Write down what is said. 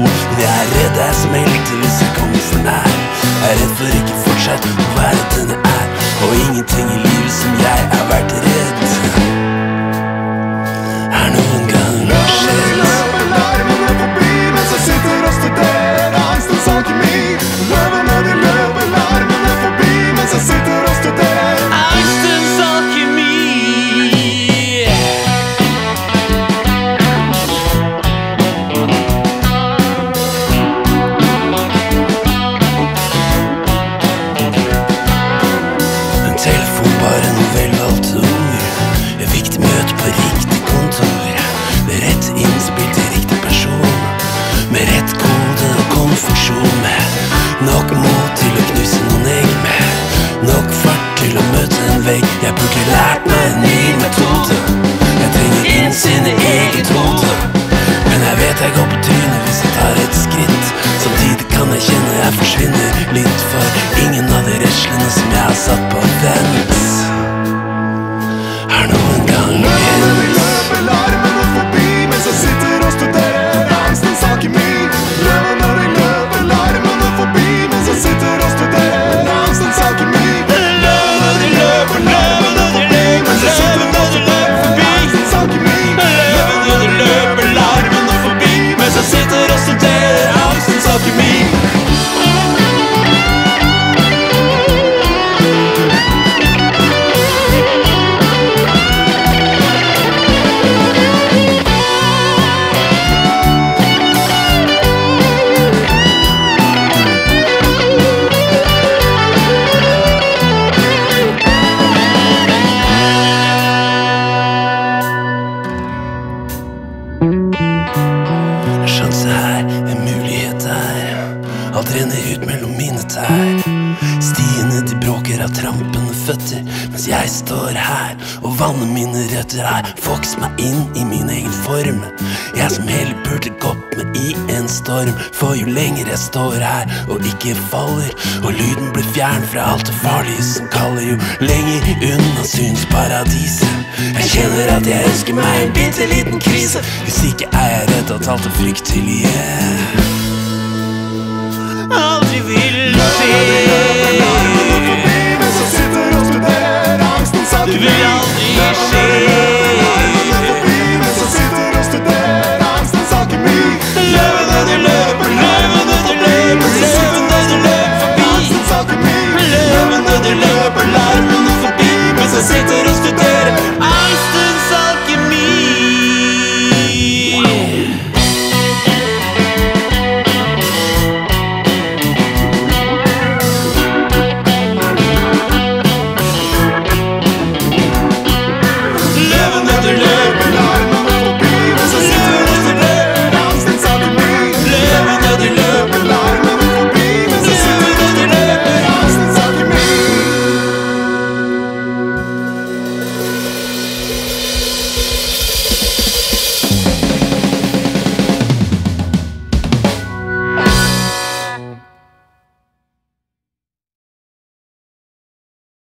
Men jeg er redd jeg smelter hvis jeg kommer for nær. Jeg er redd for ikke fortsatt å være den rett kode og konfusjon. Nok mot til å knuse noen egg. Med nok fart til å møte en vegg. Jeg burde lært meg en ny metode. Jeg trenger innsyn i eget hode. Men jeg vet jeg går på trynet hvis jeg tar et skritt. Samtidig kan jeg kjenne jeg forsvinner litt for ingen av de reslene som jeg har satt på vent. Alt renner ut mellom mine tær. Stiene de bråker av trampende føtter, mens jeg står her og vanner mine røtter her. vokst meg inn i min egen form. Jeg som heller burde gått med i en storm. For jo lenger jeg står her og ikke faller, og lyden blir fjern fra alt det farlige som kaller, jo lenger unna synsparadiset. Jeg kjenner at jeg ønsker meg en bitte liten krise. Hvis ikke er jeg redd at alt er fryktelige aldri Onde vil ser